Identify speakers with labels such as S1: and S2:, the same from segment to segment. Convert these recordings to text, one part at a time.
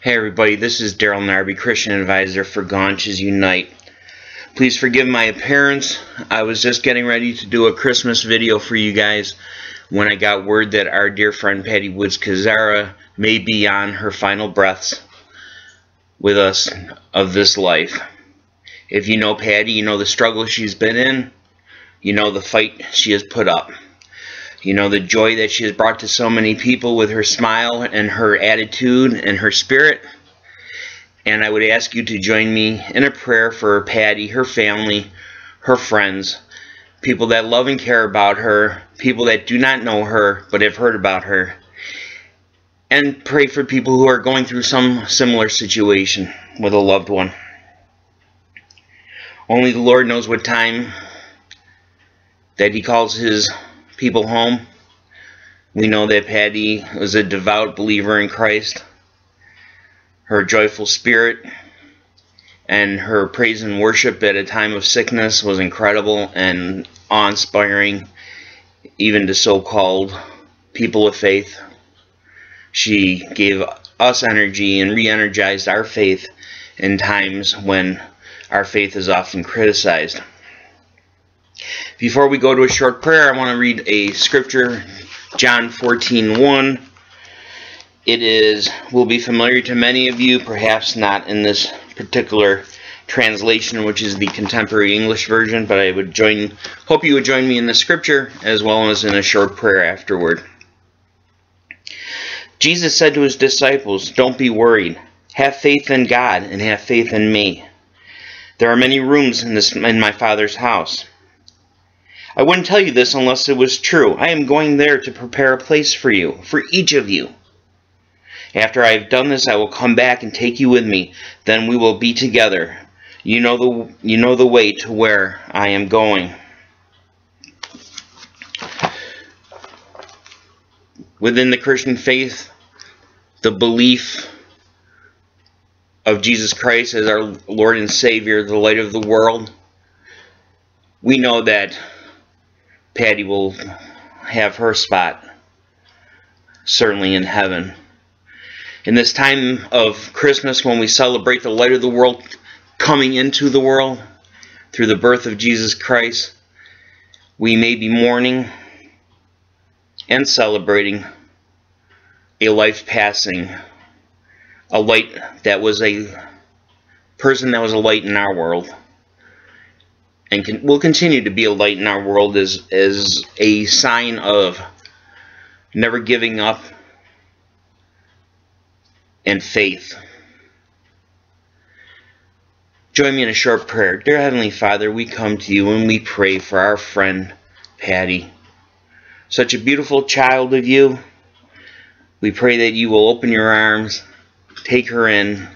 S1: Hey everybody, this is Darryl Narbe, Christian Advisor for Gaunches Unite. Please forgive my appearance. I was just getting ready to do a Christmas video for you guys when I got word that our dear friend Patty Woods Kuzara may be on her final breaths with us of this life. If you know Patty, you know the struggle she's been in. You know the fight she has put up. You know the joy that she has brought to so many people with her smile and her attitude and her spirit. And I would ask you to join me in a prayer for Patty, her family, her friends, people that love and care about her, people that do not know her but have heard about her. And pray for people who are going through some similar situation with a loved one. Only the Lord knows what time that He calls His people home. We know that Patty was a devout believer in Christ. Her joyful spirit and her praise and worship at a time of sickness was incredible and awe-inspiring, even to so-called people of faith. She gave us energy and re-energized our faith in times when our faith is often criticized. Before we go to a short prayer, I want to read a scripture, John 14:1. It is will be familiar to many of you, perhaps not in this particular translation, which is the contemporary English version, but I would join hope you would join me in the scripture as well as in a short prayer afterward. Jesus said to his disciples, "Don't be worried. Have faith in God and have faith in me. There are many rooms in this in my Father's house." I wouldn't tell you this unless it was true. I am going there to prepare a place for you, for each of you. After I have done this, I will come back and take you with me. Then we will be together. You know the you know the way to where I am going. Within the Christian faith, the belief of Jesus Christ as our Lord and Savior, the light of the world, we know that Patty will have her spot, certainly in heaven. In this time of Christmas, when we celebrate the light of the world coming into the world through the birth of Jesus Christ, we may be mourning and celebrating a life passing, a light that was a person that was a light in our world and can, will continue to be a light in our world as, as a sign of never giving up and faith. Join me in a short prayer. Dear Heavenly Father, we come to you and we pray for our friend Patty. Such a beautiful child of you. We pray that you will open your arms, take her in,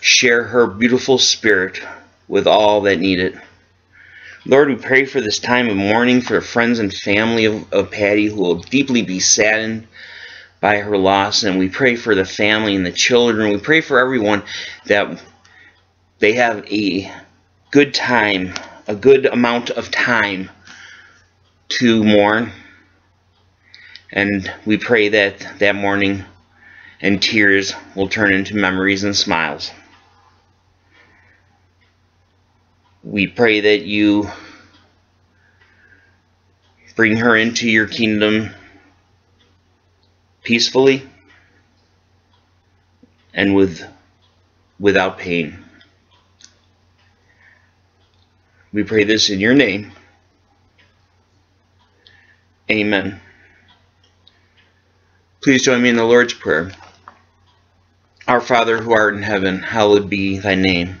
S1: share her beautiful spirit with all that need it. Lord, we pray for this time of mourning for the friends and family of, of Patty who will deeply be saddened by her loss. And we pray for the family and the children. We pray for everyone that they have a good time, a good amount of time to mourn. And we pray that that mourning and tears will turn into memories and smiles. We pray that you bring her into your kingdom peacefully and with without pain. We pray this in your name. Amen. Please join me in the Lord's Prayer. Our Father who art in heaven, hallowed be thy name.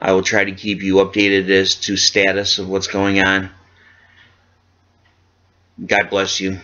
S1: I will try to keep you updated as to status of what's going on. God bless you.